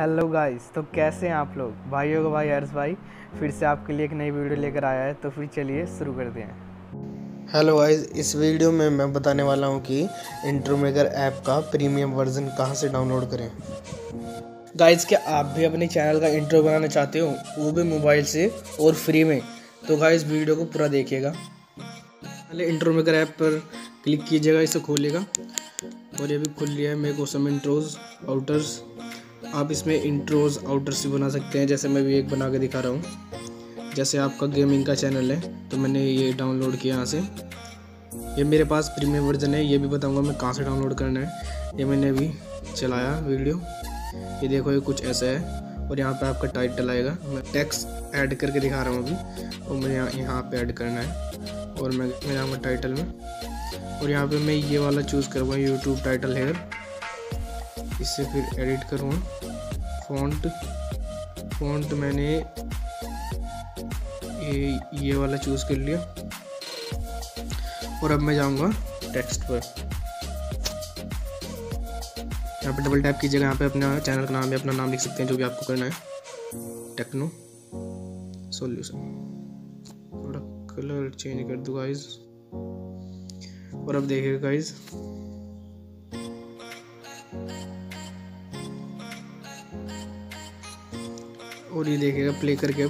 Hello guys तो कैसे हैं आप लोग? भाइयों को भाई, हर्ष भाई। फिर से आपके लिए एक नई वीडियो लेकर आया है तो फिर चलिए शुरू करते हैं। हेलो गाइस इस वीडियो में मैं बताने वाला हूँ कि इंट्रोमेकर ऐप का प्रीमियम वर्जन कहाँ से डाउनलोड करें। गाइस क्या आप भी अपने चैनल का इंट्रो बनाना चाहते हो? वो भी मोबाइल से और फ्री में। तो गाइस वीडियो को पूरा देखिएगा। पहले इंट्रोमेकर ऐप पर क्लिक कीजिएगा, इसे खोलेगा और ये भी खुल लिया है, मेरे को इंट्रोज आउटर्स आप इसमें इंट्रोज आउटर्स भी बना सकते हैं, जैसे मैं भी एक बना के दिखा रहा हूँ। जैसे आपका गेमिंग का चैनल है तो मैंने ये डाउनलोड किया यहाँ से। ये मेरे पास प्रीमियम वर्जन है, ये भी बताऊँगा मैं कहाँ से डाउनलोड करना है। ये मैंने अभी चलाया वीडियो ये देखो, ये कुछ ऐसा है। और यहाँ पे आपका टाइटल आएगा। मैं टेक्स ऐड करके दिखा रहा हूँ अभी। और मैं यहाँ यहाँ ऐड करना है। और मैं मैं जाऊँगा टाइटल में। और यहाँ पे मैं ये वाला चूज़ करूँगा यूट्यूब टाइटल हेयर इससे फिर एडिट करूँगा फॉन्ट फॉन्ट मैंने ये ये वाला चूज़ कर लिया। और अब मैं जाऊँगा टेक्स्ट पर। यहाँ पे डबल टैप कीजिएगा। यहाँ पे अपना चैनल का नाम है अपना नाम लिख सकते हैं, जो भी आपको करना है। टेक्नो सॉल्यूशन थोड़ा कलर चेंज कर दो गाइज़ और अब देखिएगा गाइज़ और ये देखिएगा प्ले करके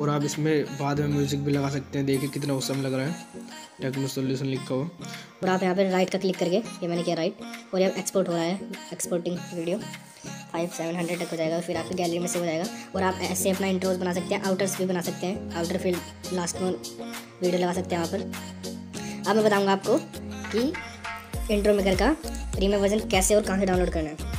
और आप इसमें बाद में म्यूज़िक भी लगा सकते हैं। देखिए कितना औसम लग रहा है। टेक्नो सोल्यूशन लिखा हुआ। और आप यहाँ पे राइट का क्लिक करके, ये मैंने किया राइट और ये एक्सपोर्ट हो रहा है। Exporting video five seven hundred तक हो जाएगा। फिर आपकी गैलरी में से हो जाएगा। और आप ऐसे अपना इंट्रोज बना सकते हैं। आउटर्स भी बना सकते हैं। आउटर फिर लास्ट में वीडियो लगा सकते हैं यहाँ पर। अब मैं बताऊँगा आपको कि इंट्रो मेकर का प्रीमियम वर्जन कैसे और कहाँ से डाउनलोड करना है?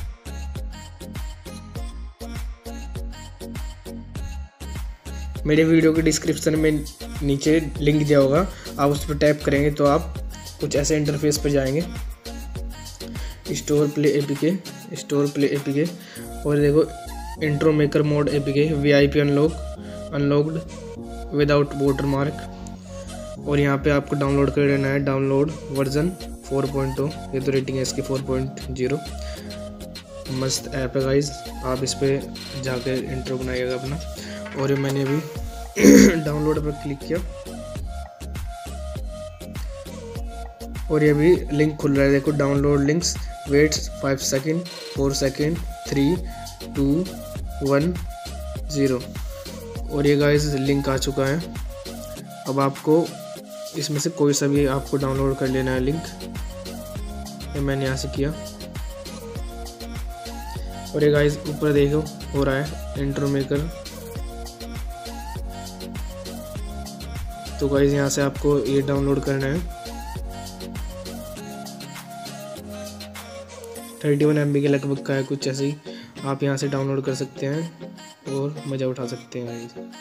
मेरे वीडियो के डिस्क्रिप्शन में नीचे लिंक दिया होगा, आप उस पर टैप करेंगे तो आप कुछ ऐसे इंटरफेस पर जाएँगे। Store play A P K store play A K और देखो intro maker mod A P K V I P unlock unlocked without watermark और यहाँ पे आपको डाउनलोड कर लेना है डाउनलोड वर्जन 4.0 ये तो रेटिंग है इसकी 4.0 मस्त ऐप है गाइज़ आप इस पर जाकर इंट्रो बनाइएगा अपना। और ये मैंने अभी डाउनलोड पर क्लिक किया। और ये भी लिंक खुल रहा है। देखो download links waits five second four second three two one zero और ये गाइस लिंक आ चुका है। अब आपको इसमें से कोई सा भी आपको डाउनलोड कर लेना है लिंक ये मैंने यहाँ से किया। और ये गाइस ऊपर देखो, हो रहा है इंट्रो मेकर तो गाइज़ यहाँ से आपको ये डाउनलोड करना है। थर्टी वन एम बी के लगभग का है कुछ ऐसे ही। आप यहाँ से डाउनलोड कर सकते हैं और मज़ा उठा सकते हैं